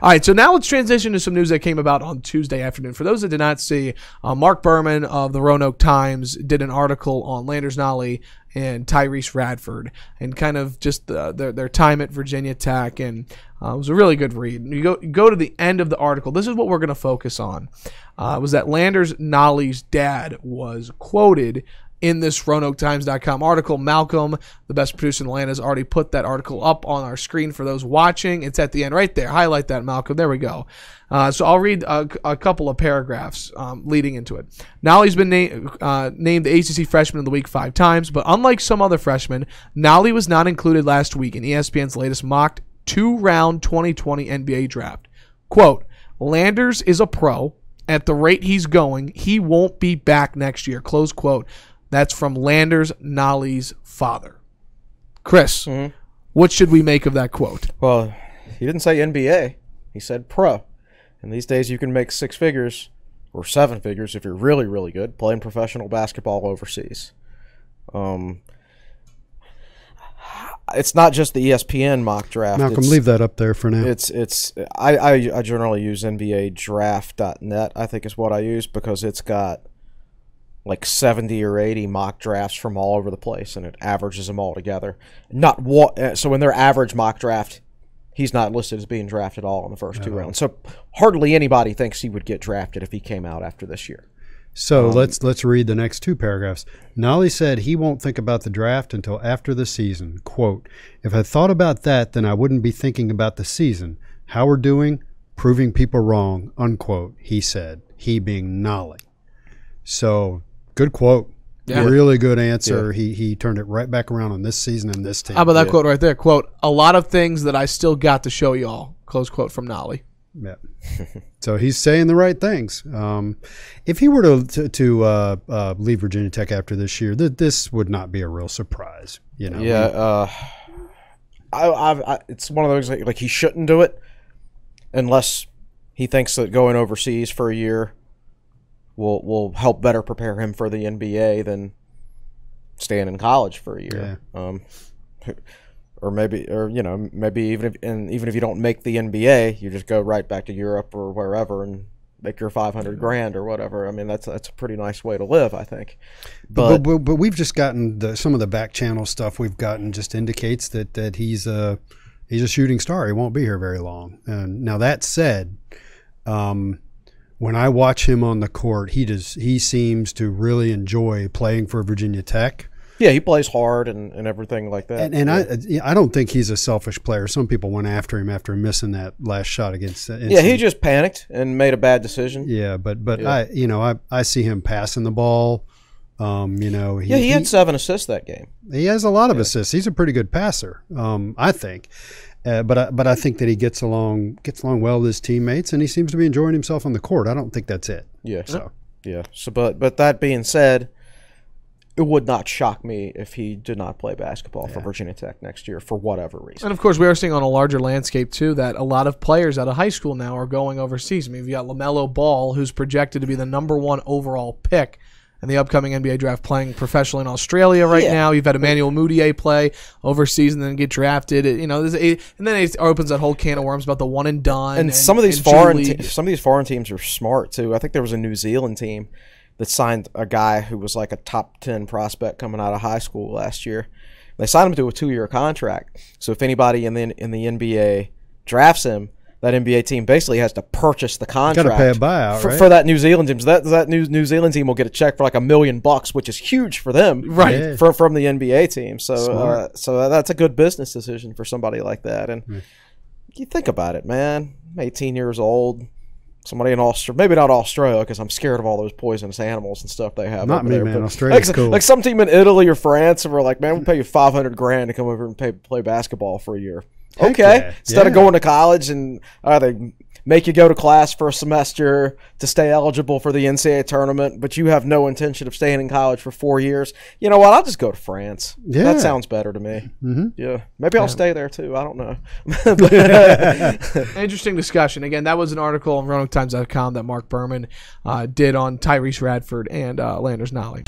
All right, so now let's transition to some news that came about on Tuesday afternoon. For those that did not see, uh, Mark Berman of the Roanoke Times did an article on Landers Nolley and Tyrece Radford and kind of just uh, their, their time at Virginia Tech. And uh, it was a really good read. You go, go to the end of the article. This is what we're going to focus on. Uh, was that Landers Nolley's dad was quoted in this RoanokeTimes.com article. Malcolm, the best producer in the land, has already put that article up on our screen for those watching. It's at the end right there. Highlight that, Malcolm. There we go. Uh, so I'll read a, a couple of paragraphs um, leading into it. Nolley's been na- uh, named the ACC Freshman of the Week five times, but unlike some other freshmen, Nolley was not included last week in ESPN's latest mocked two-round 2020 NBA draft. Quote, Landers is a pro. At the rate he's going, he won't be back next year. Close quote. That's from Landers Nolley's father. Chris, Mm-hmm. what should we make of that quote? Well, he didn't say NBA. He said pro. And these days you can make six figures or seven figures if you're really, really good playing professional basketball overseas. Um, it's not just the ESPN mock draft. Malcolm, it's, leave that up there for now. It's it's I, I I generally use NBA draft.net, I think is what I use because it's got like 70 or 80 mock drafts from all over the place and it averages them all together. Not what uh, so in their average mock draft he's not listed as being drafted at all in the first two rounds. So hardly anybody thinks he would get drafted if he came out after this year. So let's let's read the next two paragraphs. Nolley said he won't think about the draft until after the season. Quote, if I thought about that, then I wouldn't be thinking about the season. How we're doing, proving people wrong, unquote, he said. He being Nolley. So good quote. Yeah. Really good answer. He he turned it right back around on this season and this team. How about that quote right there? Quote, a lot of things that I still got to show y'all. Close quote from Nolley. Yeah. so he's saying the right things. Um, if he were to to, to uh, uh, leave Virginia Tech after this year, th- this would not be a real surprise. You know. Yeah, uh, I, I've, I, it's one of those like, like he shouldn't do it unless he thinks that going overseas for a year will will help better prepare him for the NBA than staying in college for a year. Um, or maybe, or you know, maybe even if and even if you don't make the NBA, you just go right back to Europe or wherever and make your five hundred grand or whatever. I mean, that's that's a pretty nice way to live, I think. But, but, but we've just gotten the, some of the back channel stuff we've gotten just indicates that that he's a he's a shooting star. He won't be here very long. And now that said, um, when I watch him on the court, he does he seems to really enjoy playing for Virginia Tech. Yeah, he plays hard and, and everything like that. And, and yeah. I I don't think he's a selfish player. Some people went after him after missing that last shot against. Uh, yeah, he just panicked and made a bad decision. Yeah, but but Yeah. I you know I I see him passing the ball. Um, you know, he, Yeah, he had seven assists that game. He has a lot of assists. He's a pretty good passer, um, I think. Uh, but I, but I think that he gets along gets along well with his teammates, and he seems to be enjoying himself on the court. I don't think that's it. Yeah. So Yeah. So, but but that being said, it would not shock me if he did not play basketball for Virginia Tech next year for whatever reason. And of course, we are seeing on a larger landscape too that a lot of players out of high school now are going overseas. I mean, you've got Lamelo Ball, who's projected to be the number one overall pick in the upcoming NBA draft, playing professionally in Australia right Yeah. now. You've had Emmanuel Mudiay play overseas and then get drafted. It- you know, and then it opens that whole can of worms about the one and done. and some of these and foreign te- some of these foreign teams are smart too. I think there was a New Zealand team that signed a guy who was like a top 10 prospect coming out of high school last year. They signed him to a 2-year contract. So if anybody in the in the NBA drafts him, that NBA team basically has to purchase the contract. Got to pay a buyout, for, right? for that New Zealand team. So that that New New Zealand team will get a check for like a million bucks, which is huge for them, Right. Yeah. From from the NBA team. So uh, so that's a good business decision for somebody like that. And you think about it, man. I'm 18 years old. Somebody in Australia, maybe not Australia, because I'm scared of all those poisonous animals and stuff they have. Not over me, there, man. but Australia's like, cool. Like some team in Italy or France, and we're like, man, we'll pay you 500 grand to come over and pay, play basketball for a year. Heck okay, yeah. instead of going to college and uh, they make you go to class for a semester to stay eligible for the NCAA tournament, but you have no intention of staying in college for four years. You know what? I'll just go to France. Yeah. that sounds better to me. Mm-hmm. Yeah, maybe I'll stay there too. I don't know. Interesting discussion. Again, that was an article on RoanokeTimes.com that Mark Berman uh, did on Tyrece Radford and uh, Landers Nolley.